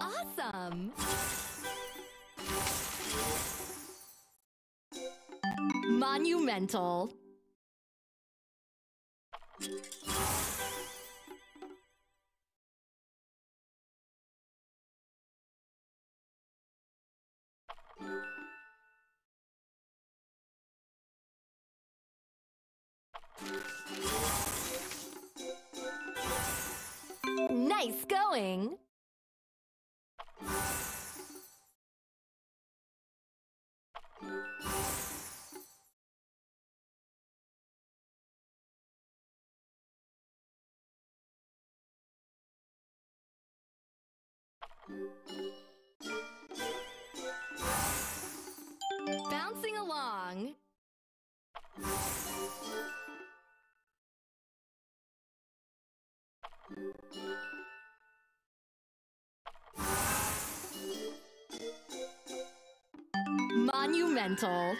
Awesome! Monumental. Nice going! Bouncing along. Monumental.